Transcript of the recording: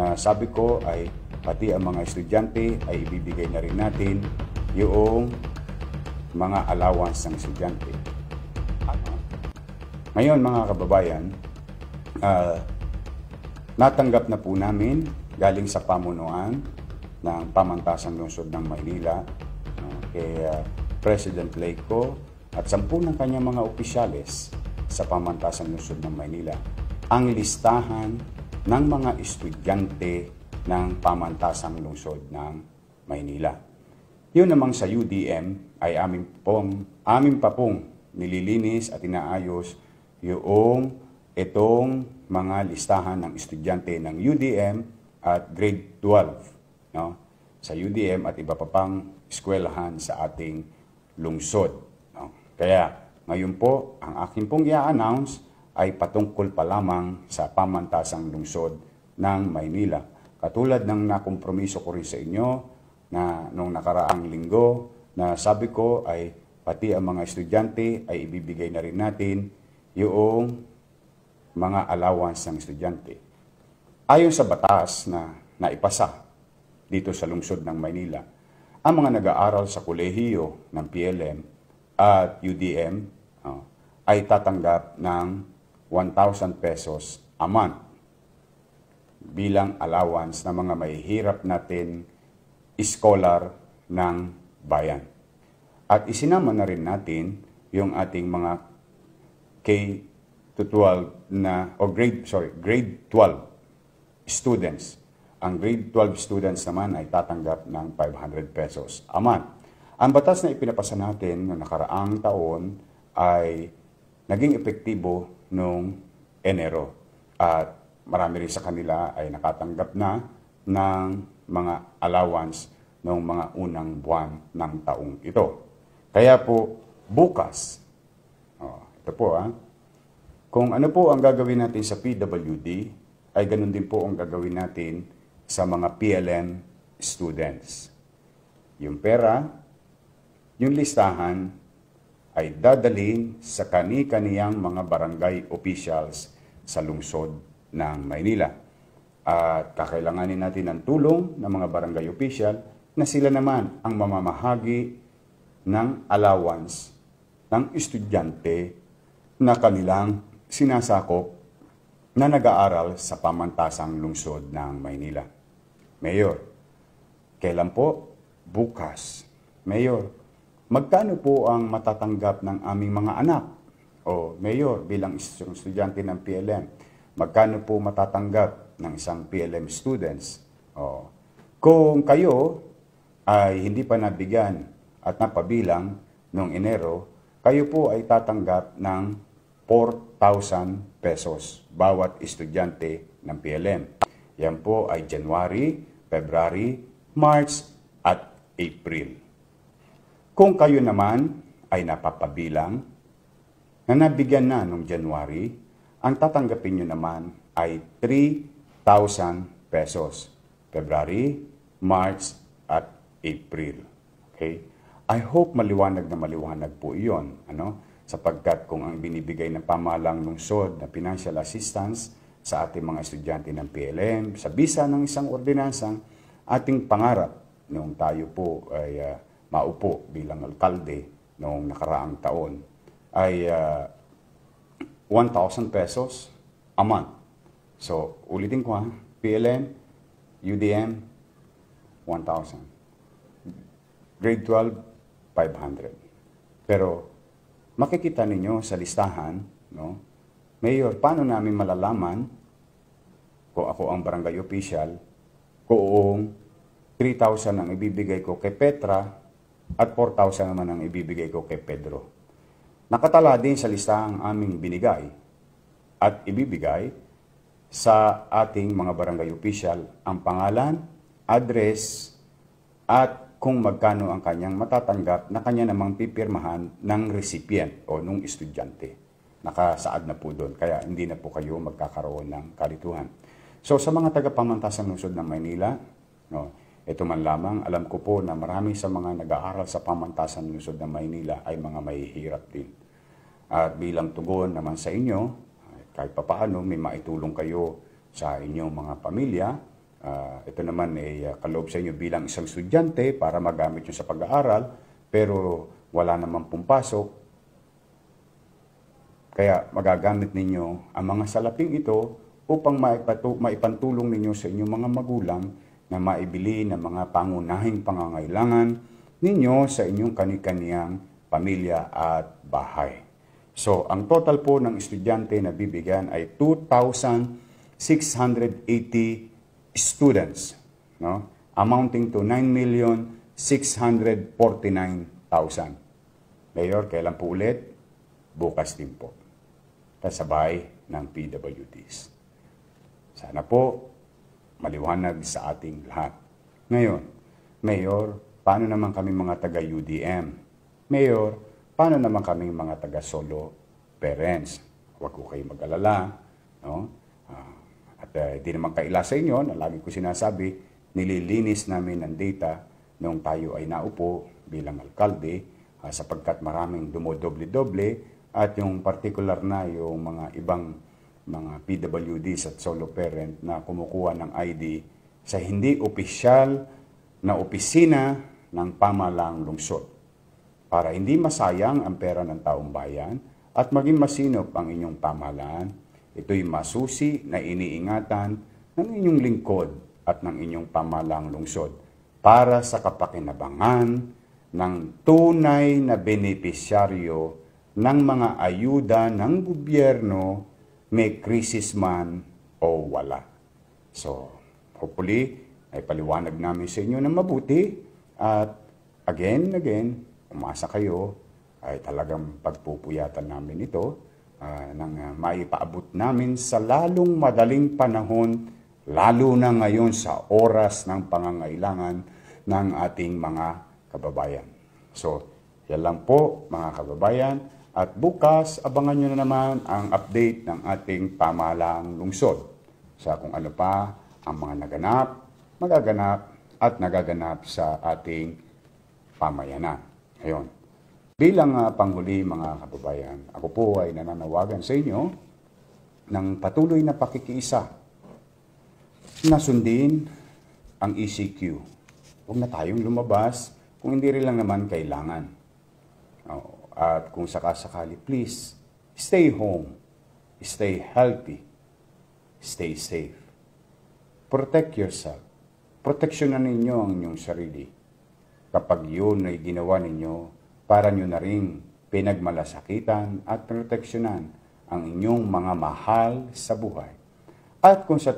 na sabi ko ay pati ang mga estudyante ay ibibigay na rin natin yung mga allowance ng estudyante. Ngayon mga kababayan, ah, natanggap na po namin galing sa pamunuan ng pamantasang lungsod ng Maynila ah, kay ah, President Leiko at sampu ng kanyang mga opisyales sa pamantasang lungsod ng Maynila ang listahan ng mga estudyante ng pamantasang lungsod ng Maynila. Yun namang sa UDM ay amin, pong, amin pa pong nililinis at inaayos yung itong mga listahan ng estudyante ng UDM at grade 12 no? sa UDM at iba pa pang eskwelahan sa ating lungsod. No? Kaya ngayon po, ang akin pong i-announce ay patungkol pa lamang sa pamantasang lungsod ng Maynila. Katulad ng nakompromiso ko rin sa inyo na nung nakaraang linggo na sabi ko ay pati ang mga estudyante ay ibibigay na rin natin yung mga allowance ng estudyante. Ayon sa batas na naipasa dito sa lungsod ng Maynila, ang mga nag-aaral sa kolehiyo ng PLM at UDM ah, ay tatanggap ng 1,000 pesos a month bilang allowance ng mga mahihirap natin scholar ng bayan. At isinama na rin natin yung ating mga K to 12 na o grade sorry, grade 12 students. Ang grade 12 students naman ay tatanggap ng 500 pesos a month. Ang batas na ipinapasa natin noong nakaraang taon ay naging epektibo noong Enero. At marami rin sa kanila ay nakatanggap na ng mga allowance noong mga unang buwan ng taong ito. Kaya po, bukas, oh, ito po ah, kung ano po ang gagawin natin sa PWD, ay ganun din po ang gagawin natin sa mga PLM students. Yung pera, yung listahan, ay dadalhin sa kani-kaniyang mga barangay officials sa lungsod ng Maynila. At kakailanganin natin ng tulong ng mga barangay official na sila naman ang mamamahagi ng allowance ng estudyante na kanilang sinasakop na nag-aaral sa pamantasang lungsod ng Maynila. Mayor, kailan po? Bukas. Mayor, magkano po ang matatanggap ng aming mga anak? O Mayor, bilang isang estudyante ng PLM, magkano po matatanggap ng isang PLM students? O, kung kayo ay hindi pa nabigyan at napabilang noong Enero, kayo po ay tatanggap ng 4,000 pesos bawat estudyante ng PLM. Yan po ay January, February, March at April. Kung kayo naman ay napapabilang na nabigyan na noong January, ang tatanggapin nyo naman ay 3,000 pesos. February, March at April. Okay? I hope maliwanag na maliwanag po iyon. Ano? Sapagkat kung ang binibigay ng pamalang lungsod na financial assistance sa ating mga estudyante ng PLM, sa bisa ng isang ordinansang, ating pangarap noong tayo po ay uh, maupo bilang alkalde noong nakaraang taon ay uh, 1,000 pesos a month. So, ulitin ko ha, PLM, UDM, 1,000. Grade 12, 500. Pero, makikita ninyo sa listahan, no? Mayor, paano namin malalaman kung ako ang barangay official kung 3,000 ang ibibigay ko kay Petra at 4,000 naman ang ibibigay ko kay Pedro. Nakatala din sa listahang aming binigay at ibibigay sa ating mga barangay official ang pangalan, address, at kung magkano ang kanyang matatanggap na kanya namang pipirmahan ng recipient o nung estudyante. Nakasaad na po doon, kaya hindi na po kayo magkakaroon ng kalituhan. So sa mga tagapamantasang lungsod ng Maynila, no, ito man lamang, alam ko po na marami sa mga nag-aaral sa pamantasan ng lungsod ng Maynila ay mga mahihirap din. At bilang tugon naman sa inyo, kahit papaano may maitulong kayo sa inyong mga pamilya, Ah, ito naman ay uh, kaloob sa inyo bilang isang estudyante para magamit nyo sa pag-aaral, pero wala naman pong pasok. Kaya magagamit ninyo ang mga salaping ito upang maipantulong ninyo sa inyong mga magulang na maibili ng mga pangunahing pangangailangan ninyo sa inyong kanikaniyang pamilya at bahay. So, ang total po ng estudyante na bibigyan ay 2,680 students, no? amounting to 9,649,000. Mayor, kailan po ulit? Bukas din po. Kasabay ng PWDs. Sana po maliwanag sa ating lahat. Ngayon, Mayor, paano naman kami mga taga-UDM? Mayor, paano naman kami mga taga-solo parents? Huwag ko kayo mag-alala. No? Ah, at uh, di naman kaila sa inyo, na lagi ko sinasabi, nililinis namin ang data noong tayo ay naupo bilang alkalde ah, sapagkat maraming dumodoble-doble at yung particular na yung mga ibang mga PWDs at solo parent na kumukuha ng ID sa hindi opisyal na opisina ng pamalang lungsod para hindi masayang ang pera ng taong bayan at maging masinop ang inyong pamahalaan. Ito'y masusi na iniingatan ng inyong lingkod at ng inyong pamalang lungsod para sa kapakinabangan ng tunay na benepisyaryo ng mga ayuda ng gobyerno may krisis man o wala. So, hopefully, ay paliwanag namin sa inyo ng mabuti at again again, umasa kayo ay talagang pagpupuyatan namin ito uh, nang uh, maipaabot namin sa lalong madaling panahon, lalo na ngayon sa oras ng pangangailangan ng ating mga kababayan. So, yan lang po mga kababayan. At bukas, abangan nyo na naman ang update ng ating pamahalang lungsod sa kung ano pa ang mga naganap, magaganap at nagaganap sa ating pamayanan. Ngayon, bilang uh, panghuli mga kababayan, ako po ay nananawagan sa inyo ng patuloy na pakikiisa na sundin ang ECQ. Huwag na tayong lumabas kung hindi rin lang naman kailangan. Oh, at kung sakasakali, please, stay home, stay healthy, stay safe. Protect yourself. Proteksyonan ninyo ang inyong sarili. Kapag yun ay ginawa ninyo, para nyo na rin pinagmalasakitan at proteksyonan ang inyong mga mahal sa buhay. At kung sa